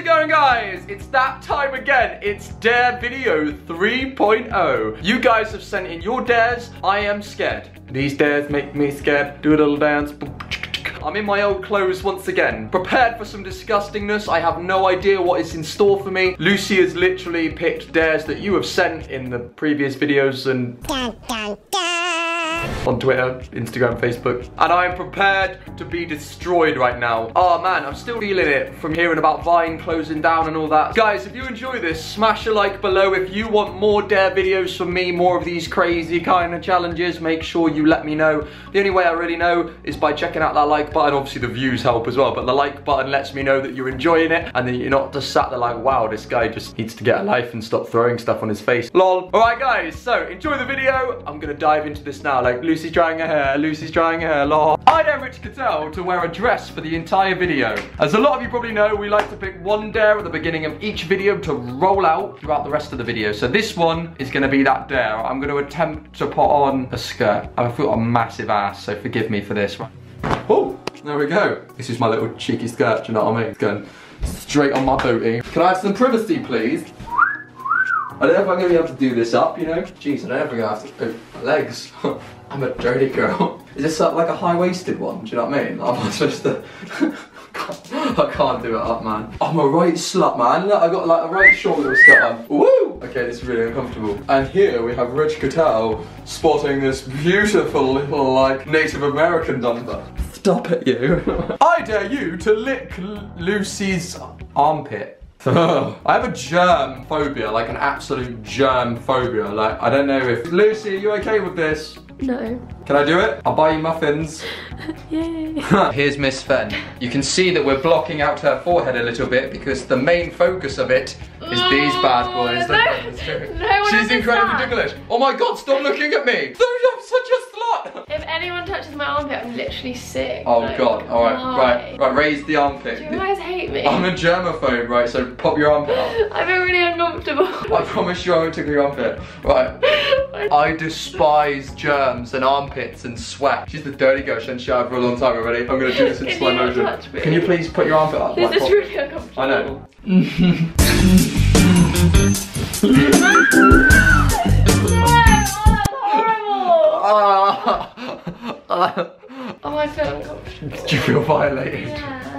it going guys? It's that time again. It's Dare Video 3.0. You guys have sent in your dares. I am scared. These dares make me scared. Do a little dance. I'm in my old clothes once again. Prepared for some disgustingness. I have no idea what is in store for me. Lucy has literally picked dares that you have sent in the previous videos and... Dun, dun, dun on Twitter, Instagram, Facebook. And I'm prepared to be destroyed right now. Oh man, I'm still feeling it from hearing about Vine closing down and all that. Guys, if you enjoy this, smash a like below. If you want more Dare videos from me, more of these crazy kind of challenges, make sure you let me know. The only way I really know is by checking out that like button. Obviously the views help as well, but the like button lets me know that you're enjoying it and then you're not just sat there like, wow, this guy just needs to get a life and stop throwing stuff on his face. LOL. All right guys, so enjoy the video. I'm gonna dive into this now. Like Lucy's drying her hair, Lucy's drying her hair, lol. I dare Rich Cottell to wear a dress for the entire video. As a lot of you probably know, we like to pick one dare at the beginning of each video to roll out throughout the rest of the video. So this one is gonna be that dare. I'm gonna attempt to put on a skirt. I've got a massive ass, so forgive me for this. Oh, there we go. This is my little cheeky skirt, do you know what I mean? It's going straight on my booty. Can I have some privacy, please? I don't know if I'm gonna be able to do this up, you know? Jeez, I don't know if I'm gonna have to open my legs. I'm a dirty girl. Is this like a high-waisted one? Do you know what I mean? Am I supposed to... I can't do it up, man. I'm a right slut, man. Look, I got like a right short little skirt on. Woo! Okay, this is really uncomfortable. And here we have Rich Cottell spotting this beautiful little, like, Native American number. Stop it, you. I dare you to lick Lucy's armpit. I have a germ phobia, like an absolute germ phobia. Like, I don't know if... Lucy, are you okay with this? No. Can I do it? I'll buy you muffins. Yay. Here's Miss Fen. You can see that we're blocking out her forehead a little bit because the main focus of it is these bad boys. No, no She's incredibly ticklish. Oh my god, stop looking at me. I'm such a slut. If anyone touches my armpit, I'm literally sick. Oh like, god, alright, right, right, raise the armpit. Do you guys hate me? I'm a germaphobe, right, so pop your armpit up. I feel really uncomfortable. I promise you I won't tickle your armpit. Right. I despise germs and armpits and sweat. She's the dirty girl, she hasn't showered for a long time already. I'm gonna do this in slow motion. Can you please put your armpit up? This like, is really uncomfortable. I know. oh, I feel uncomfortable. Do you feel violated? Yeah.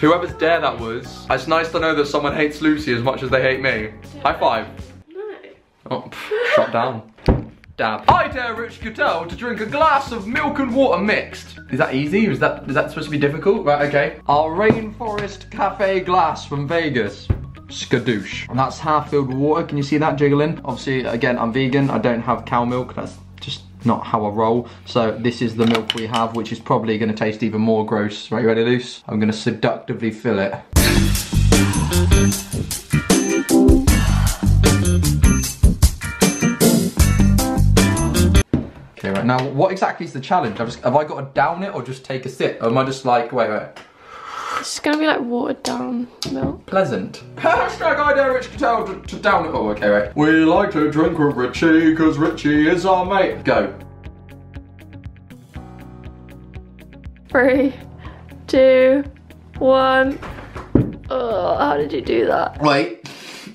Whoever's dare that was, it's nice to know that someone hates Lucy as much as they hate me. High five. Oh, shot down. Dab. I dare Rich Cottell to drink a glass of milk and water mixed. Is that easy? Is that is that supposed to be difficult? Right, okay. Our Rainforest Cafe glass from Vegas. Skadoosh. And that's half filled with water. Can you see that jiggling? Obviously, again, I'm vegan. I don't have cow milk. That's just not how I roll. So this is the milk we have, which is probably gonna taste even more gross. Right, you ready, Luce? I'm gonna seductively fill it. Right, now what exactly is the challenge? Just, have I got to down it or just take a sip? Or am I just like, wait, wait. It's gonna be like watered down milk. Pleasant. Hashtag I dare Rich Cottell to, to down it. Oh, okay, right. We like to drink with Richie because Richie is our mate. Go. Three, two, one. Oh, how did you do that? Wait,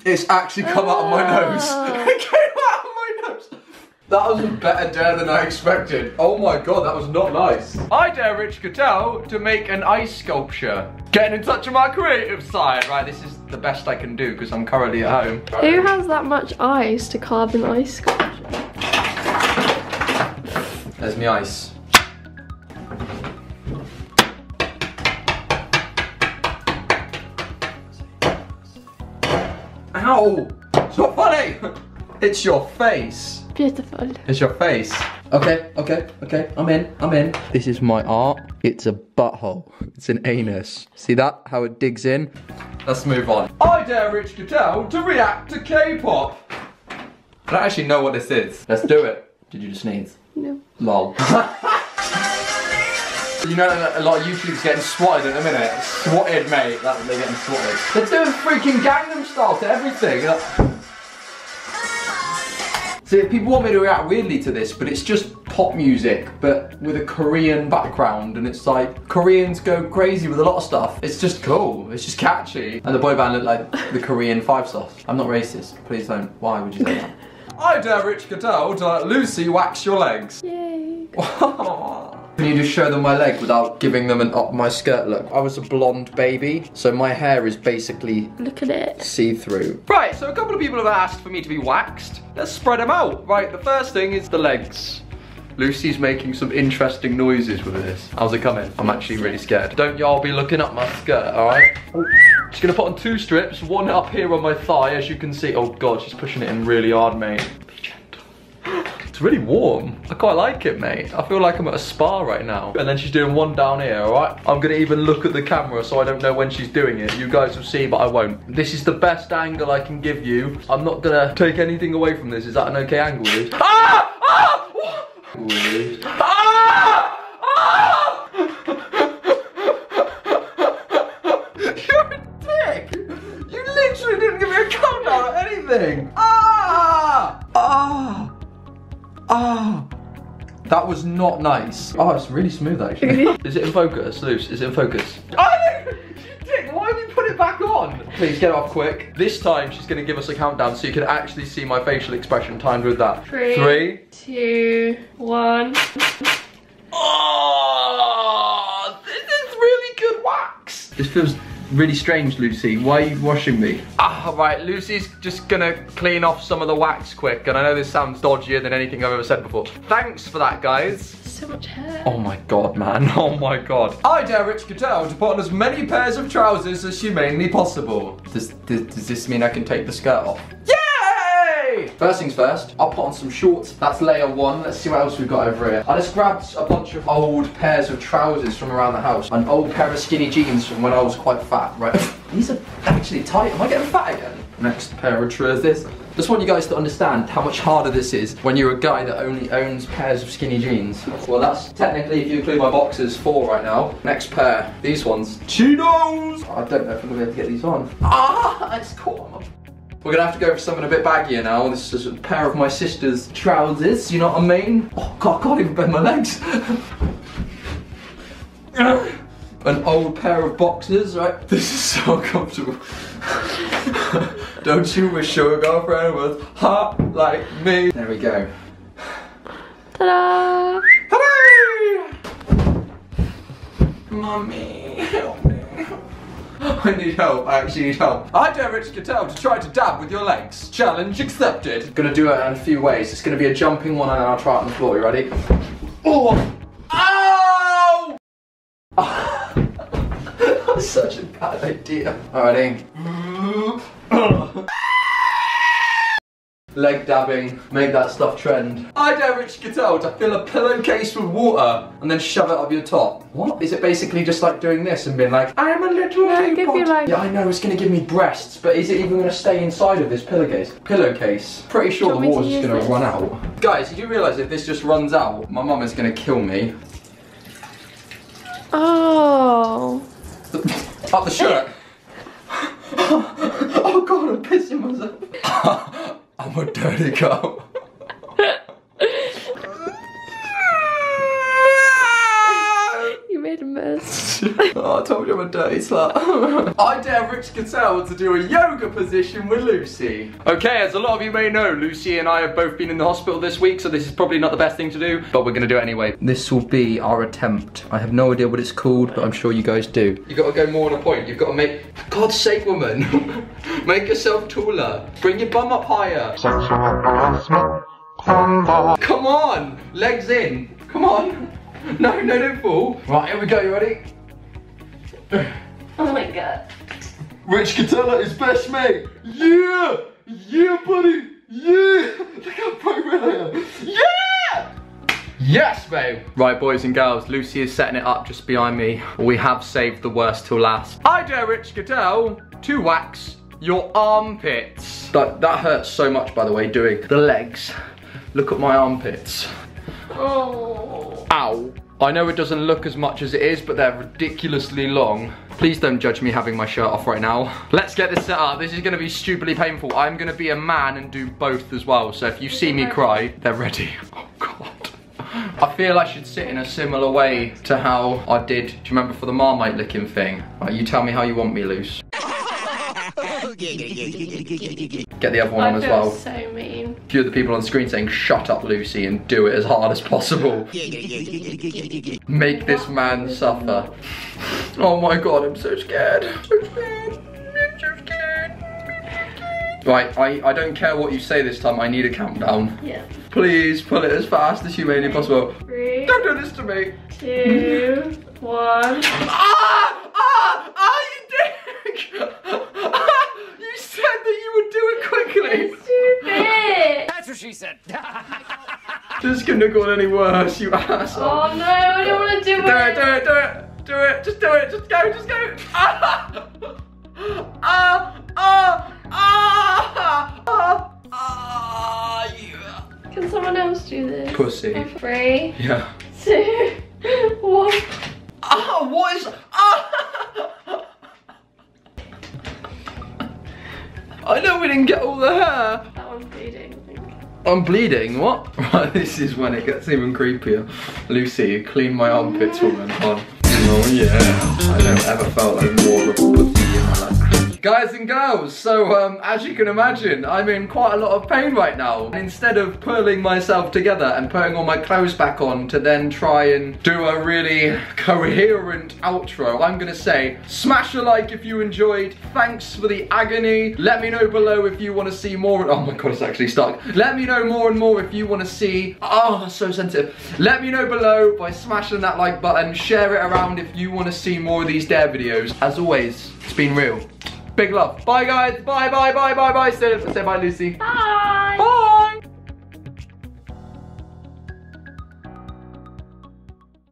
it's actually come out of my nose. Ah. it came out of my nose. That was a better dare than I expected. Oh my god, that was not nice. I dare Rich Cottell to make an ice sculpture. Getting in touch with my creative side. Right, this is the best I can do because I'm currently at home. Who has that much ice to carve an ice sculpture? There's my ice. Ow! It's not funny! It's your face. Beautiful. It's your face. Okay, okay, okay. I'm in, I'm in. This is my art. It's a butthole. It's an anus. See that? How it digs in? Let's move on. I dare Rich Cottell to react to K-pop. I don't actually know what this is. Let's do it. Did you just sneeze? No. Lol. You know a lot of YouTubers getting swatted in a minute. Swatted, mate. That, they're getting swatted. They're doing freaking Gangnam Style to everything. See, people want me to react weirdly to this, but it's just pop music, but with a Korean background, and it's like Koreans go crazy with a lot of stuff. It's just cool. It's just catchy. And the boy band looked like the Korean Five Sauce. I'm not racist. Please don't. Why would you say that? I dare Rich Cottell to let Lucy wax your legs. Yay. Can you just show them my leg without giving them an up my skirt look? I was a blonde baby, so my hair is basically Look at it. see-through. Right, so a couple of people have asked for me to be waxed. Let's spread them out. Right, the first thing is the legs. Lucy's making some interesting noises with this. How's it coming? I'm actually really scared. Don't y'all be looking up my skirt, alright? Just gonna put on two strips, one up here on my thigh, as you can see. Oh god, she's pushing it in really hard, mate. It's really warm. I quite like it, mate. I feel like I'm at a spa right now. And then she's doing one down here, alright? I'm gonna even look at the camera so I don't know when she's doing it. You guys will see, but I won't. This is the best angle I can give you. I'm not gonna take anything away from this. Is that an okay angle, Liz? Ah! Ah! Ah! Ah! You're a dick! You literally didn't give me a countdown or anything! That was not nice. Oh, it's really smooth actually. Is it in focus, Luce? Is it in focus? Oh! Dick! Why have you put it back on? Please get off quick. This time she's gonna give us a countdown so you can actually see my facial expression timed with that. Three. Three. Two, one. Oh, this is really good wax. This feels really strange, Lucy. Why are you washing me? Ah, right. Lucy's just gonna clean off some of the wax quick, and I know this sounds dodgier than anything I've ever said before. Thanks for that, guys. So much hair. Oh my god, man. Oh my god. I dare Rich Cottell to put on as many pairs of trousers as humanly possible. Does, does, does this mean I can take the skirt off? Yay! First things first, I'll put on some shorts. That's layer one. Let's see what else we've got over here. I just grabbed a bunch of old pairs of trousers from around the house. An old pair of skinny jeans from when I was quite fat, right? These are actually tight. Am I getting fat again? Next pair of trousers. Just want you guys to understand how much harder this is when you're a guy that only owns pairs of skinny jeans. Well, that's technically, if you include my boxers, four right now. Next pair, these ones. Chinos! I don't know if I'm gonna be able to get these on. Ah, it's caught on we're gonna have to go for something a bit baggier now. This is a pair of my sister's trousers, you know what I mean? Oh god, I can't even bend my legs. An old pair of boxers, right? This is so comfortable. Don't you wish your girlfriend was hot like me? There we go. Ta-da! Hooray! Mummy, help me. I need help, I actually need help. I dare Rich Cottell to try to dab with your legs. Challenge accepted. Gonna do it in a few ways. It's gonna be a jumping one and I'll try it on the floor. You ready? Oh! Ow! That's such a bad idea. Alrighty. Leg dabbing, make that stuff trend. I dare Rich Cottell to fill a pillowcase with water and then shove it up your top. What? Is it basically just like doing this and being like, I'm a little Yeah, give teapot. you, like- Yeah, I know, it's gonna give me breasts, but is it even gonna stay inside of this pillowcase? Pillowcase. Pretty sure the water's just gonna use run out. Guys, did you realise if this just runs out, my mum is gonna kill me. Oh. Up the shirt. oh god, I'm pissing myself. I'm a dirty girl. You made a mess. oh, I told you I'm a dirty slut. I dare Rich Cottell to do a yoga position with Lucy. Okay, as a lot of you may know, Lucy and I have both been in the hospital this week, so this is probably not the best thing to do, but we're gonna do it anyway. This will be our attempt. I have no idea what it's called, but I'm sure you guys do. You've gotta go more on a point. You've gotta make, for God's sake, woman, make yourself taller. Bring your bum up higher. Sexual harassment. Come on, legs in. Come on. No, no, don't fall. Right, here we go. You ready? Oh my god. Rich Catella is best mate. Yeah, yeah, buddy. Yeah. Look how pro I am. Yeah. Yes, babe. Right, boys and girls, Lucy is setting it up just behind me. We have saved the worst till last. I dare Rich Cottell to wax your armpits. That, that hurts so much, by the way, doing the legs. Look at my armpits. Oh. Ow. I know it doesn't look as much as it is, but they're ridiculously long. Please don't judge me having my shirt off right now. Let's get this set up. This is gonna be stupidly painful. I'm gonna be a man and do both as well. So if you see me cry, they're ready. Oh God. I feel I should sit in a similar way to how I did. Do you remember for the Marmite licking thing? Right, you tell me how you want me loose. Get the other one I on as well. so mean. A few of the people on screen saying, shut up, Lucy, and do it as hard as possible. Make this man suffer. Oh my god, I'm so scared. I'm so scared. I'm so scared. Right, I, I don't care what you say this time, I need a countdown. Yeah. Please pull it as fast as humanly possible. Three, Don't do this to me. two, one. Ah! Ah! Ah, you dick! you said that you would do it quickly. It's too big. That's what she said. This couldn't have gone any worse, you asshole. Oh no, I don't want to do it. Do it, do it, do it, do it, just do it, just go, just go. Ah! Ah! Ah! Ah! Ah! Ah! Yeah. Can someone else do this? Pussy. Three, Yeah. two, I'm bleeding. What? Right, this is when it gets even creepier. Lucy, clean my armpits, woman. Oh yeah. I never ever felt like more of a in my life. Guys and girls, so um, as you can imagine, I'm in quite a lot of pain right now. And instead of pulling myself together and putting all my clothes back on to then try and do a really coherent outro, I'm gonna say, smash a like if you enjoyed. Thanks for the agony. Let me know below if you want to see more. Oh my god, it's actually stuck. Let me know more and more if you want to see. Oh, so sensitive. Let me know below by smashing that like button. Share it around if you want to see more of these dare videos. As always, it's been real. Big love. Bye guys. Bye, bye, bye, bye, bye. Say, say bye, Lucy. Bye.